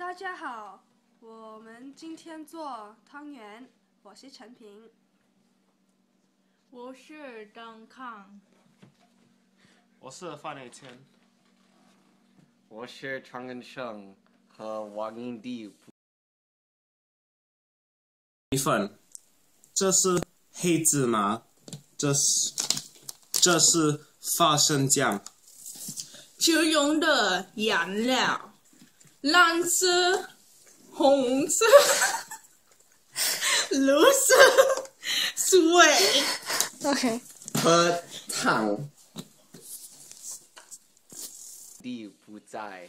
大家好，我们今天做汤圆，我是陈平。我是张康，我是范伟谦，我是常根胜和王英娣。米粉，这是黑芝麻，这是这是花生酱，就用的颜料，蓝色、红色、绿色、水。OK。喝汤。地不在。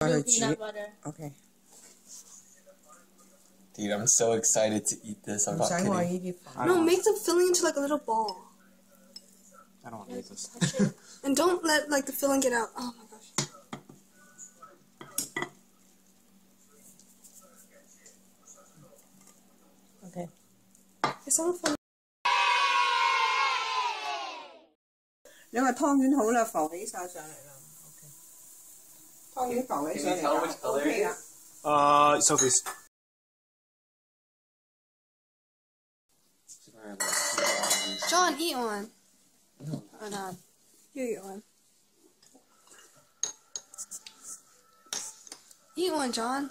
Peanut butter. Okay. Dude, I'm so excited to eat this. I'm 唔 not 使我 kidding. 呢啲 No, make the filling into like a little ball, I don't want to eat this. and don't let like the filling get out. Oh my gosh. OK。 Is someone filming? 你话汤圆好啦，浮起晒上嚟啦。 can you tell which color it is? Uh, Sophy's. John, eat one. No. Oh, no. You eat one. Eat one, John.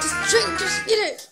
Just drink, just eat it.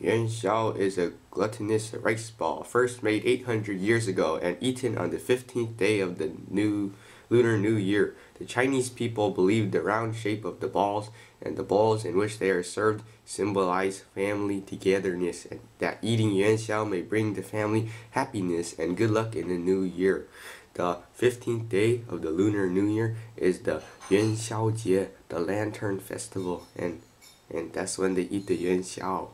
Yuan Xiao is a glutinous rice ball first made 800 years ago and eaten on the 15th day of the new Lunar New Year. The Chinese people believe the round shape of the balls and the bowls in which they are served symbolize family togetherness and that eating Yuan Xiao may bring the family happiness and good luck in the new year. The 15th day of the Lunar New Year is the Yuan Xiao Jie, the Lantern Festival, and and that's when they eat the Yuan Xiao.